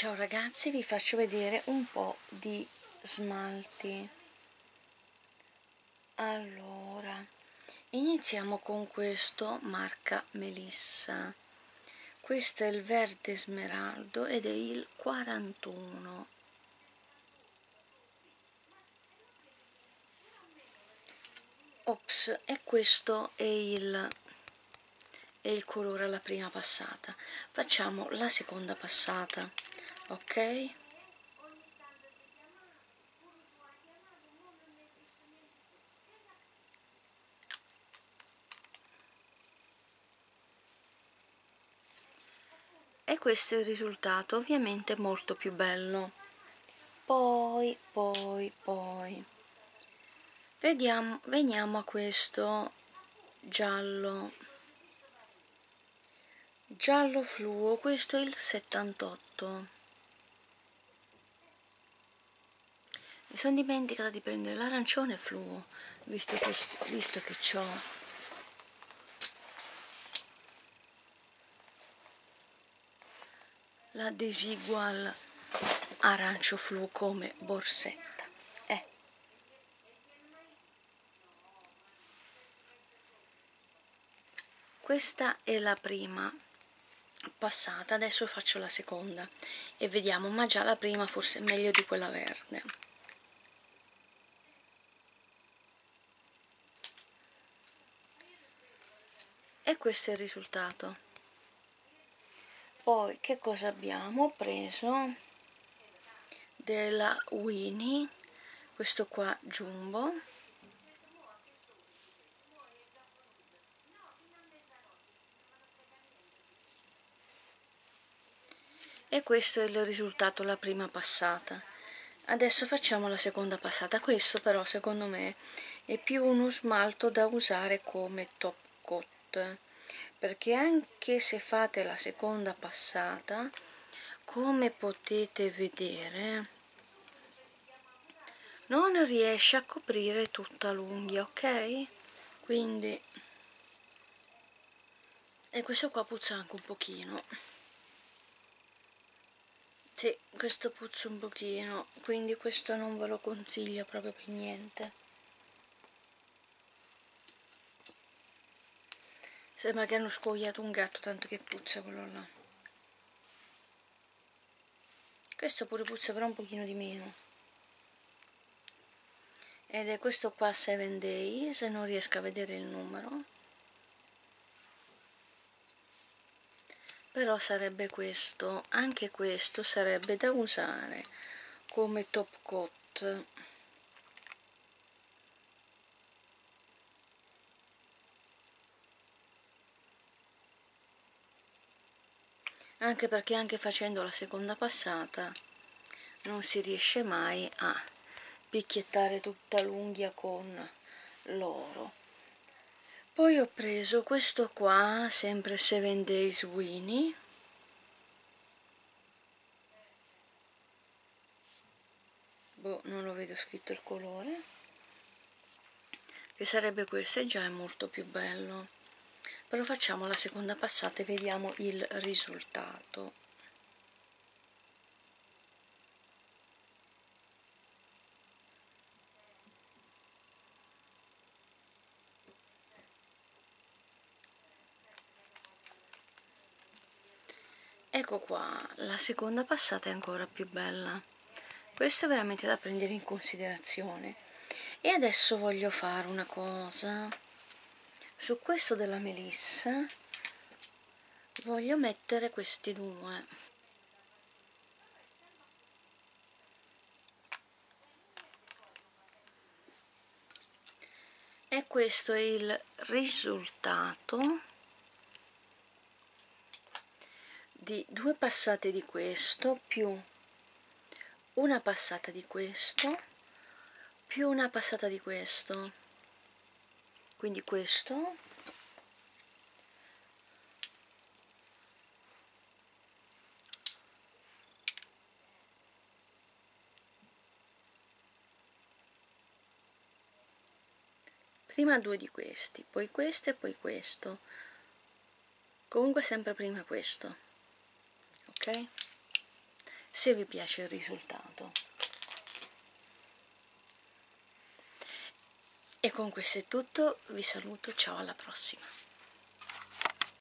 Ciao ragazzi, vi faccio vedere un po' di smalti. Allora, iniziamo con questo marca Melissa. Questo è il verde smeraldo ed è il 41. Ops, e questo è il e il colore alla prima passata facciamo la seconda passata ok? E questo è il risultato ovviamente molto più bello. Poi poi poi. Vediamo veniamo a questo giallo. Giallo fluo questo è il 78 mi sono dimenticata di prendere l'arancione fluo visto che, visto che ho la desigual arancio fluo come borsetta. Eh. questa è la prima passata adesso faccio la seconda e vediamo ma già la prima forse è meglio di quella verde e questo è il risultato. Poi che cosa abbiamo preso? Della Winnie questo qua jumbo. E questo è il risultato la prima passata. Adesso facciamo la seconda passata. Questo però secondo me è più uno smalto da usare come top coat perché anche se fate la seconda passata come potete vedere non riesce a coprire tutta l'unghia ok quindi e questo qua puzza anche un pochino sì, questo puzza un pochino, quindi questo non ve lo consiglio proprio per niente. Sembra che hanno scoiato un gatto, tanto che puzza quello là. Questo pure puzza però un pochino di meno. Ed è questo qua 7 Days, non riesco a vedere il numero. però sarebbe questo anche questo sarebbe da usare come top coat anche perché anche facendo la seconda passata non si riesce mai a picchiettare tutta l'unghia con l'oro. Poi ho preso questo qua sempre 7 days Winnie. Boh non lo vedo scritto il colore. Che sarebbe questo? E già è molto più bello però facciamo la seconda passata e vediamo il risultato. Ecco qua la seconda passata è ancora più bella. Questo è veramente da prendere in considerazione. E adesso voglio fare una cosa su questo della melissa voglio mettere questi due. E questo è il risultato di due passate di questo più una passata di questo più una passata di questo quindi questo. Prima due di questi poi questo e poi questo. Comunque sempre prima questo. Ok? Se vi piace il risultato. E con questo è tutto, vi saluto, ciao alla prossima!